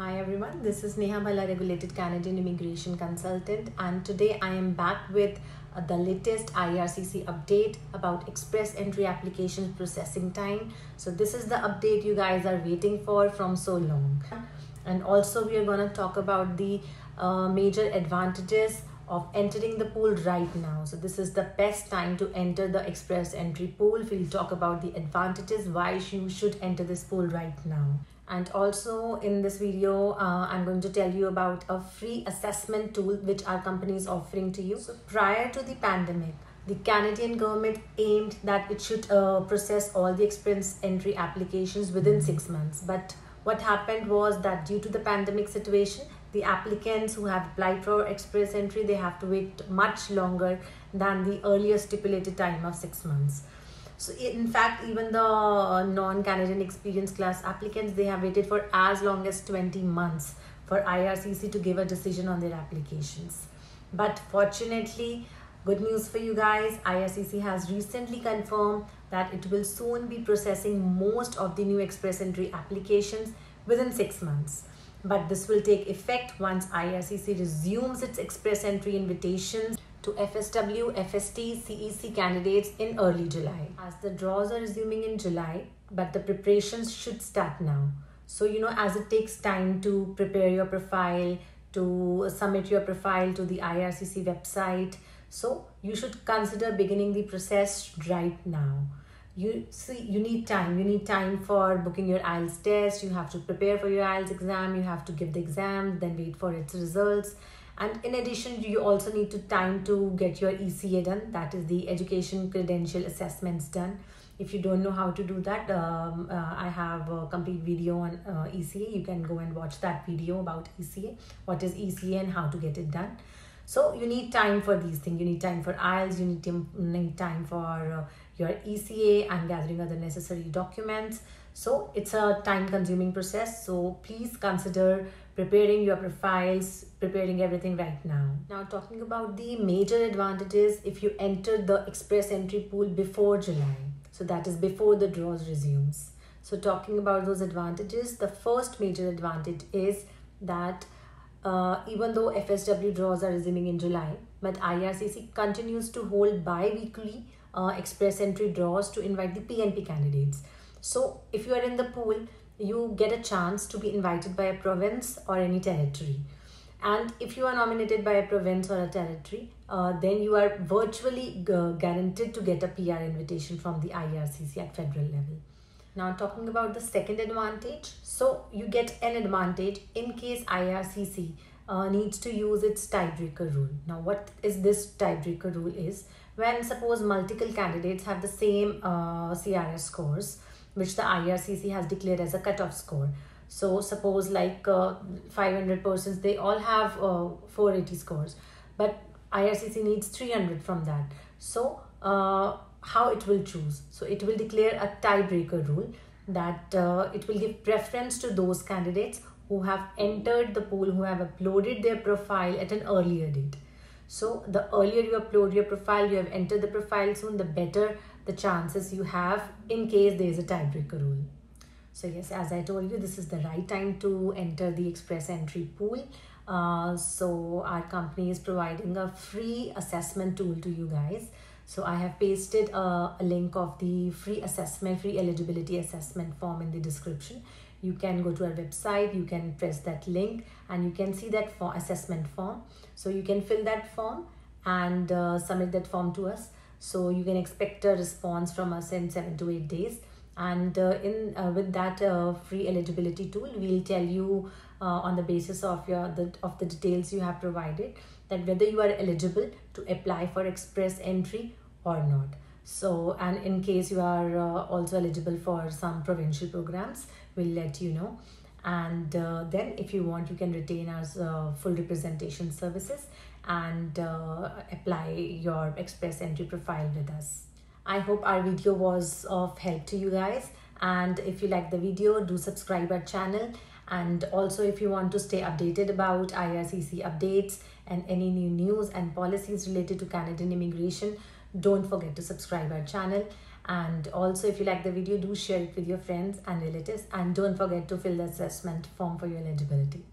Hi everyone, this is Neha Bhalla, regulated Canadian immigration consultant, and today I am back with uh, the latest IRCC update about express entry application processing time. So, this is the update you guys are waiting for from so long, and also we are going to talk about the uh, major advantages of entering the pool right now. So this is the best time to enter the express entry pool. We'll talk about the advantages, why you should enter this pool right now. And also in this video, uh, I'm going to tell you about a free assessment tool which our company is offering to you. So prior to the pandemic, the Canadian government aimed that it should uh, process all the express entry applications within six months. But what happened was that due to the pandemic situation, the applicants who have applied for express entry they have to wait much longer than the earlier stipulated time of six months so in fact even the uh, non-canadian experience class applicants they have waited for as long as 20 months for ircc to give a decision on their applications. But fortunately good news for you guys ircc has recently confirmed that it will soon be processing most of the new express entry applications within six months. But this will take effect once IRCC resumes its express entry invitations to FSW, FST, CEC candidates in early July. As the draws are resuming in July, but the preparations should start now. So, you know, as it takes time to prepare your profile, to submit your profile to the IRCC website, so you should consider beginning the process right now. You see you need time. You need time for booking your IELTS test. You have to prepare for your IELTS exam. You have to give the exam then wait for its results and in addition you also need to time to get your ECA done. That is the education credential assessments done. If you don't know how to do that um, uh, I have a complete video on uh, ECA you can go and watch that video about ECA what is ECA and how to get it done so you need time for these things you need time for IELTS you need, time for uh, your ECA and gathering other necessary documents. So it's a time consuming process. So please consider preparing your profiles, preparing everything right now. Now talking about the major advantages if you enter the express entry pool before July. So that is before the draws resumes. So talking about those advantages, the first major advantage is that uh, even though FSW draws are resuming in July, but IRCC continues to hold bi-weekly uh, express entry draws to invite the PNP candidates. So if you are in the pool, you get a chance to be invited by a province or any territory. And if you are nominated by a province or a territory, uh, then you are virtually guaranteed to get a PR invitation from the IRCC at federal level. Now talking about the second advantage, so you get an advantage in case IRCC uh, needs to use its tiebreaker rule. Now what is this tiebreaker rule is, when suppose multiple candidates have the same uh, CRS scores, which the IRCC has declared as a cutoff score. So suppose like uh, 500 persons, they all have uh, 480 scores, but IRCC needs 300 from that. So uh, how it will choose? So it will declare a tiebreaker rule that uh, it will give preference to those candidates who have entered the pool, who have uploaded their profile at an earlier date. So the earlier you upload your profile, you have entered the profile soon, the better the chances you have in case there is a tiebreaker rule. So yes, as I told you, this is the right time to enter the express entry pool. Uh, so our company is providing a free assessment tool to you guys. So I have pasted a, a link of the free assessment, free eligibility assessment form in the description. You can go to our website you can press that link and you can see that for assessment form. So you can fill that form and uh, submit that form to us. So you can expect a response from us in 7 to 8 days. And uh, in uh, with that uh, free eligibility tool we'll tell you uh, on the basis of your the of the details you have provided that whether you are eligible to apply for express entry or not. So and in case you are uh, also eligible for some provincial programs we'll let you know. And uh, then if you want you can retain as uh, full representation services and uh, apply your express entry profile with us. I hope our video was of help to you guys. And if you like the video do subscribe our channel. And also if you want to stay updated about ircc updates and any new news and policies related to canadian immigration don't forget to subscribe our channel And also, if you like the video, do share it with your friends and relatives. And don't forget to fill the assessment form for your eligibility.